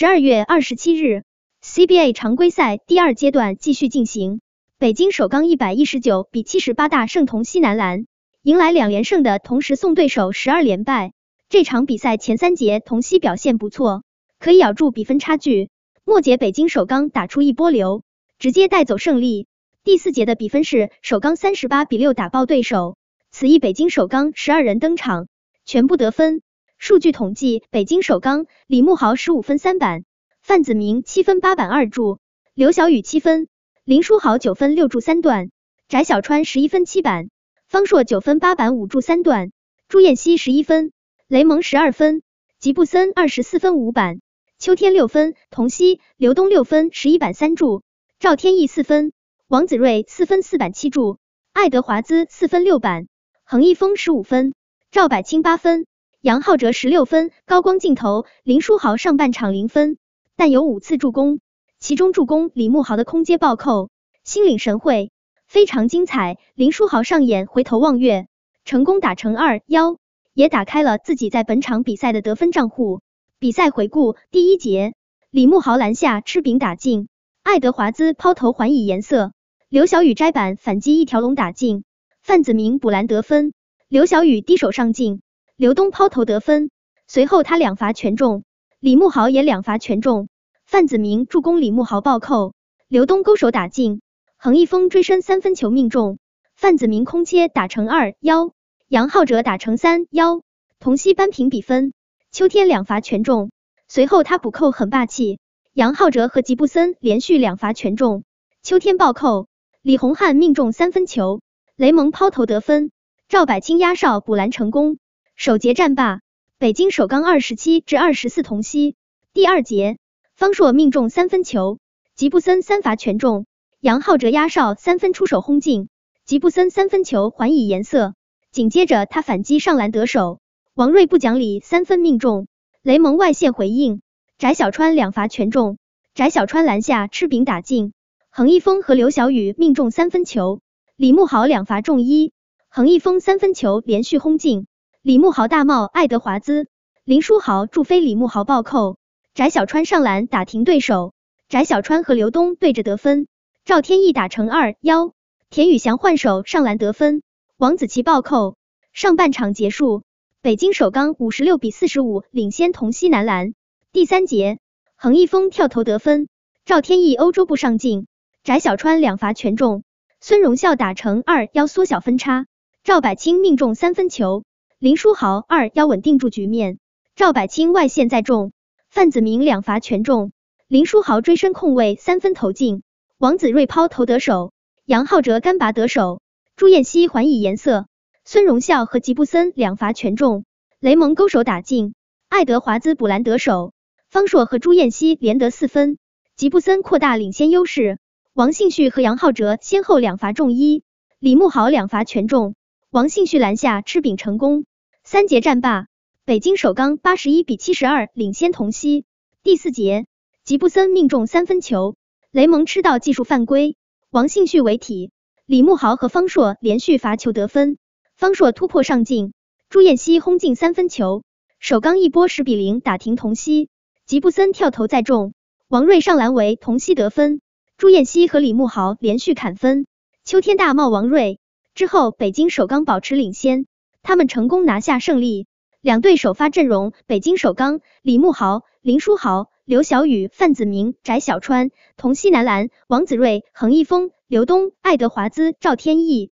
十二月二十七日，CBA 常规赛第二阶段继续进行，北京首钢一百一十九比七十八大胜同曦男篮，迎来两连胜的同时送对手十二连败。这场比赛前三节同曦表现不错，可以咬住比分差距。末节北京首钢打出一波流，直接带走胜利。第四节的比分是首钢三十八比六打爆对手，此役北京首钢十二人登场，全部得分。数据统计：北京首钢李慕豪十五分三板，范子铭七分八板二助，刘晓宇七分，林书豪九分六助三段，翟小川十一分七板，方硕九分八板五助三段，朱彦曦十一分，雷蒙十二分，吉布森二十四分五板，秋天六分，童曦刘东六分十一板三助，赵天翼四分，王子睿四分四板七助，爱德华兹四分六板，恒一峰十五分，赵柏清八分。杨浩哲十六分，高光镜头，林书豪上半场零分，但有五次助攻，其中助攻李慕豪的空接暴扣，心领神会，非常精彩。林书豪上演回头望月，成功打成二幺，也打开了自己在本场比赛的得分账户。比赛回顾：第一节，李慕豪篮下吃饼打进，爱德华兹抛投还以颜色，刘晓宇摘板反击一条龙打进，范子铭补篮得分，刘晓宇低手上进。刘东抛投得分，随后他两罚全中，李慕豪也两罚全中，范子铭助攻李慕豪暴扣，刘东勾手打进，恒一峰追身三分球命中，范子铭空切打成二幺，杨浩哲打成三幺，同曦扳平比分。秋天两罚全中，随后他补扣很霸气，杨浩哲和吉布森连续两罚全中，秋天暴扣，李洪汉命中三分球，雷蒙抛投得分，赵柏清压哨补篮成功。首节战罢，北京首钢二十七至二十四同曦。第二节，方硕命中三分球，吉布森三罚全中，杨浩哲压哨三分出手轰进，吉布森三分球还以颜色。紧接着他反击上篮得手，王睿不讲理三分命中，雷蒙外线回应，翟小川两罚全中，翟小川篮下吃饼打进，恒一峰和刘晓宇命中三分球，李慕豪两罚中一，恒一峰三分球连续轰进。李慕豪大帽爱德华兹，林书豪助飞李慕豪暴扣，翟小川上篮打停对手，翟小川和刘东对着得分，赵天翼打成二幺，田宇翔换手上篮得分，王子奇暴扣。上半场结束，北京首钢五十六比四十五领先同曦男篮。第三节，恒一峰跳投得分，赵天翼欧洲步上进，翟小川两罚全中，孙荣孝打成二幺缩小分差，赵柏清命中三分球。林书豪二要稳定住局面，赵柏清外线再中，范子铭两罚全中，林书豪追身空位三分投进，王子睿抛投得手，杨浩哲干拔得手，朱彦曦还以颜色，孙荣孝和吉布森两罚全中，雷蒙勾手打进，爱德华兹补篮得手，方硕和朱彦希连得四分，吉布森扩大领先优势，王兴旭和杨浩哲先后两罚中一，李慕豪两罚全中，王兴旭篮下吃饼成功。三节战罢，北京首钢八十一比七十二领先同曦。第四节，吉布森命中三分球，雷蒙吃到技术犯规，王兴旭为体，李慕豪和方硕连续罚球得分，方硕突破上进，朱彦曦轰进三分球，首钢一波十比零打停同曦。吉布森跳投再中，王睿上篮为同曦得分，朱彦曦和李慕豪连续砍分，秋天大帽王睿之后，北京首钢保持领先。他们成功拿下胜利。两队首发阵容：北京首钢李慕豪、林书豪、刘晓宇、范子铭、翟小川；同曦男篮王子睿、恒毅峰、刘东、爱德华兹、赵天翼。